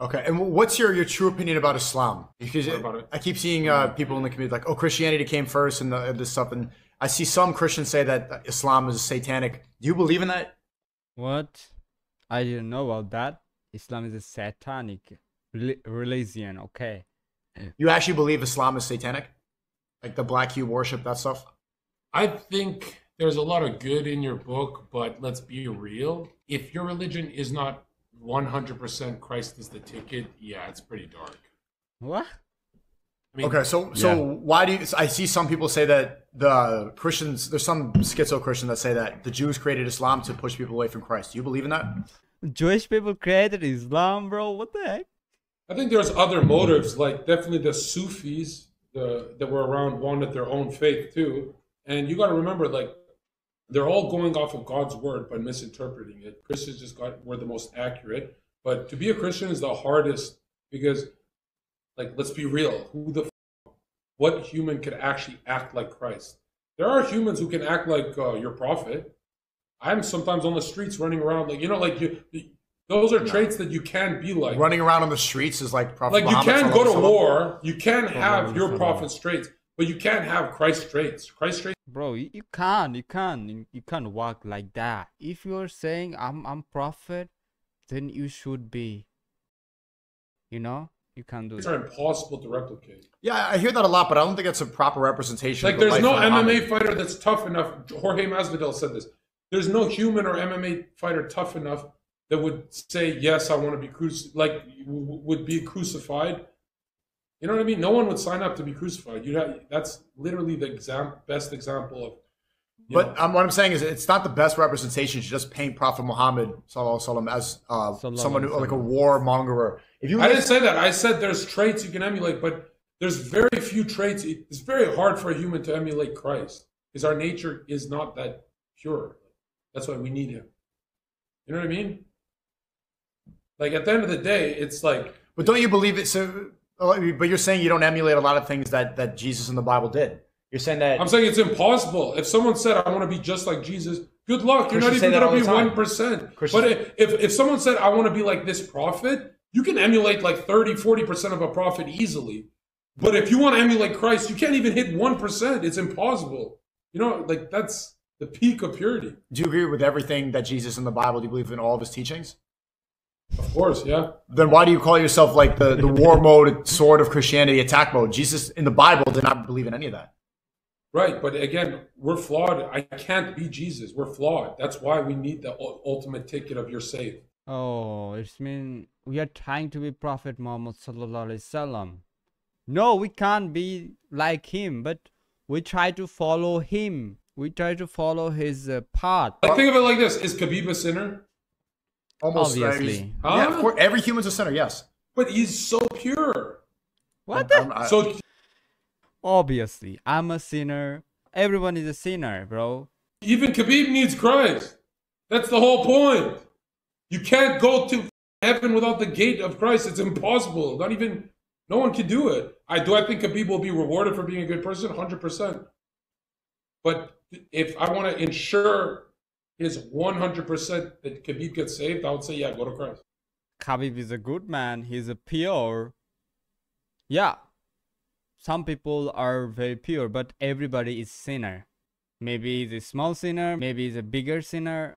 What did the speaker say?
Okay, and what's your, your true opinion about Islam? Because What about it? I keep seeing uh, people in the community like, oh, Christianity came first and the, this stuff, and I see some Christians say that Islam is satanic. Do you believe in that? What? I didn't know about that. Islam is a satanic religion. Okay. You actually believe Islam is satanic? Like the black cube worship, that stuff? I think there's a lot of good in your book, but let's be real. If your religion is not 100% Christ is the ticket, yeah, it's pretty dark. What? I mean, Okay, so so Yeah. why do you? I see some people say that the Christians. There's some schizo Christians that say that the Jews created Islam to push people away from Christ. Do you believe in that? Jewish people created Islam, bro. What the heck? I think there's other motives, like definitely the Sufis the, that were around wanted their own faith too. And you got to remember, like, they're all going off of God's word but misinterpreting it. Christians just got were the most accurate. But to be a Christian is the hardest because, like, let's be real. Who the f- what human could actually act like Christ? There are humans who can act like uh, your prophet. I'm sometimes on the streets running around like you know, like you. Those are traits that you can be like. Running around on the streets is like Prophet Like you Muhammad can go to sallallahu alaihi wasallam. war, you can have your prophet's traits, but you can't have Christ traits. Christ's traits Bro, you, you can't, you can't, you, you can't walk like that. If you're saying I'm I'm prophet, then you should be. You know, you can't do are that. impossible to replicate. Yeah, I hear that a lot, but I don't think it's a proper representation. Like of the there's life no of MMA fighter that's tough enough. Jorge Masvidal said this. There's no human or MMA fighter tough enough that would say yes, I want to be cruci- like w- w- would be crucified. You know what I mean? No one would sign up to be crucified. You have that's literally the exam- best example of. But know, what I'm saying is, it's not the best representation to just paint Prophet Muhammad sallallahu alaihi wasallam as uh, Sallallahu someone who, like a wasallam. warmonger. If you I didn't say that. I said there's traits you can emulate, but there's very few traits. It's very hard for a human to emulate Christ because our nature is not that pure. That's why we need him. You know what I mean? Like at the end of the day, it's like But don't you believe it? So, but you're saying you don't emulate a lot of things that that Jesus in the Bible did. You're saying that I'm saying it's impossible. If someone said I want to be just like Jesus, good luck. You're not Christians even going to be all the time. one percent. But if, if if someone said I want to be like this prophet, you can emulate like 30, 40 percent of a prophet easily. But if you want to emulate Christ, you can't even hit one percent. It's impossible. You know, like that's the peak of purity. do you agree with everything that Jesus in the Bible? Do you believe in all of his teachings? Of course, yeah. Then why do you call yourself like the, the war mode sword of Christianity attack mode? Jesus in the Bible did not believe in any of that. Right, but again, we're flawed. I can't be Jesus. We're flawed. That's why we need the ultimate ticket of you're saved. Oh, it's mean we are trying to be Prophet Muhammad sallallahu alaihi wasallam. No, we can't be like him, but we try to follow him. We try to follow his uh, path. Like think of it like this: Is Khabib a sinner? Almost Obviously. he's- yeah, of Huh? course. Every human's a sinner. Yes. But he's so pure. What the? I'm- I- So Obviously, I'm a sinner. Everyone is a sinner, bro. even Khabib needs Christ. That's the whole point. You can't go to heaven without the gate of Christ. It's impossible. Not even no one can do it. I do. I think Khabib will be rewarded for being a good person, hundred percent. But if I want to ensure hundred percent that Khabib gets saved, I would say, yeah, go to Christ. Khabib is a good man. He's a pure. Yeah. Some people are very pure, but everybody is sinner. Maybe he's a small sinner, maybe he's a bigger sinner.